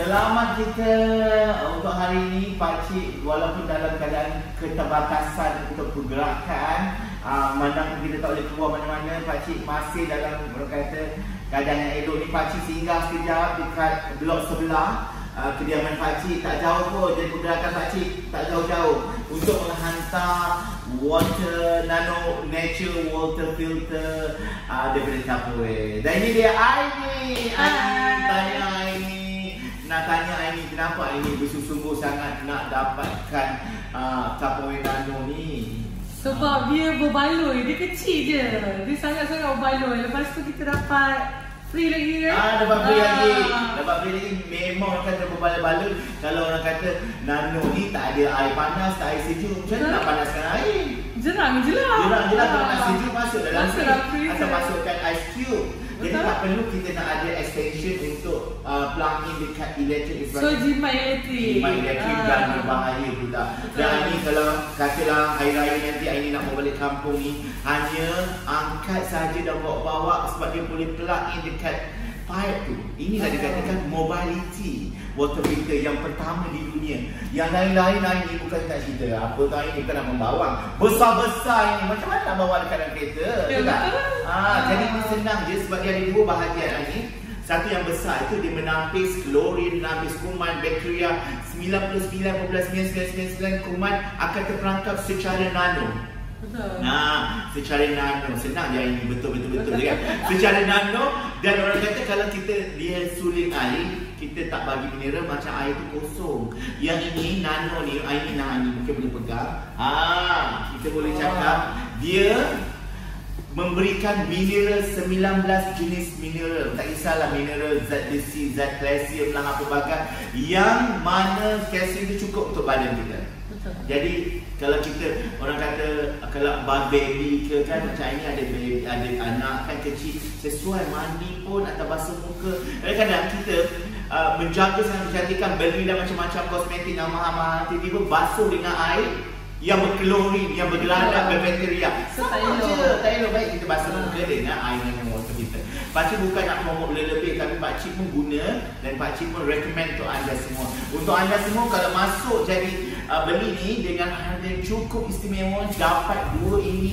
Selamat kita untuk hari ini Pakcik walaupun dalam keadaan keterbatasan untuk pergerakan uh, Mana kita tak boleh keluar mana-mana Pakcik masih dalam berkata keadaan yang elok ni. Pakcik singgah sekejap dekat blok sebelah. Uh, Kediaman Pakcik tak jauh pun Jadi pergerakan Pakcik tak jauh-jauh. Untuk menghantar water nano nature water filter uh, daripada Tupperware Dan ini dia Aini. Aini tanya Aini nak tanya Aini kenapa Aini bersungguh-sungguh sangat nak dapatkan uh, Tupperware Nano ni? Sebab dia berbaloi, dia kecil je. Dia sangat-sangat berbaloi. Lepas tu kita dapat free lagi kan? Ah, dapat free ah. lagi. Dapat free lagi. Memang orang kata berbaloi-baloi. Kalau orang kata Nano ni tak ada air panas, tak air sejuk. Macam mana nak panaskan air? Jerang je lah. Jerang je lah. Kalau nak sejuk masuk dalam free. Atau masukkan ice cube. Jadi tak perlu kita nak ada extension untuk uh, plug in dekat electric So jimat elektrik Jimat elektrik ah. dan berbahaya pula. Dan ni kalau katalah hari raya nanti ini nak balik kampung ni Hanya angkat saja dan bawa-bawa sebab dia boleh plug in dekat pipe tu Inilah dikatakan mobility water filter yang pertama di dunia. Yang lain-lain lain ni bukan tak cerita apa tu ini bukan nak membawa. Besar-besar ini macam mana nak bawa dekat dalam kereta? Ya, tak? Ha, jadi ini senang je sebab dia ada dua bahagian ini. Satu yang besar itu dia menampis klorin, menampis kuman, bakteria 99.999 kuman akan terperangkap secara nano. Betul. Nah, secara nano senang je ini betul betul betul, betul. kan. Secara nano dan orang kata kalau kita dia sulit air kita tak bagi mineral macam air tu kosong. Yang ini nano ni, air ni nah ni mungkin boleh pegang. Ah, kita boleh cakap dia memberikan mineral 19 jenis mineral. Tak kisahlah mineral zat besi, zat kalsium lah apa bagai yang mana kalsium tu cukup untuk badan kita. Betul. Jadi kalau kita orang kata kalau baby ke kan macam ini ada baby, ada anak kan kecil sesuai mandi pun atau basuh muka. Kadang-kadang kita uh, menjaga sangat kecantikan belilah macam-macam kosmetik yang mahal-mahal tiba-tiba basuh dengan air yang berklorin, yang bergeladak, berbakteria. Sama je. Tak elok baik kita basuh muka dengan air dengan water kita. Pakcik bukan nak promote lebih-lebih tapi pakcik pun guna dan pakcik pun recommend untuk anda semua. Untuk anda semua kalau masuk jadi uh, beli ni dengan harga cukup istimewa dapat dua ini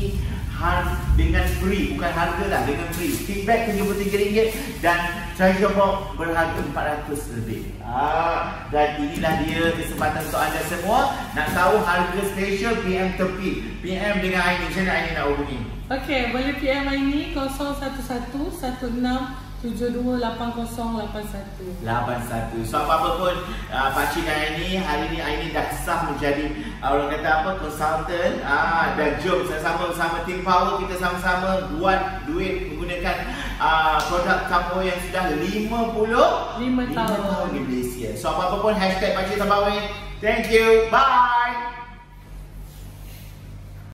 dengan free bukan harga lah dengan free. Feedback RM73 dan treasure box berharga RM400 lebih. Ah, dan inilah dia kesempatan untuk anda semua nak tahu harga special PM tepi. PM dengan Aini. Macam mana Aini nak hubungi? Ok boleh PM Aini 011 16 728081 81 So apa-apa pun uh, Pakcik dan Aini Hari ni Aini dah sah menjadi uh, Orang kata apa Consultant. Uh, Dan jom sama-sama Bersama Team Power Kita sama-sama Buat duit Menggunakan uh, Produk Kampung yang sudah 50 5 tahun. di Malaysia. So apa-apa pun Hashtag Pakcik Sabawi Thank you. Bye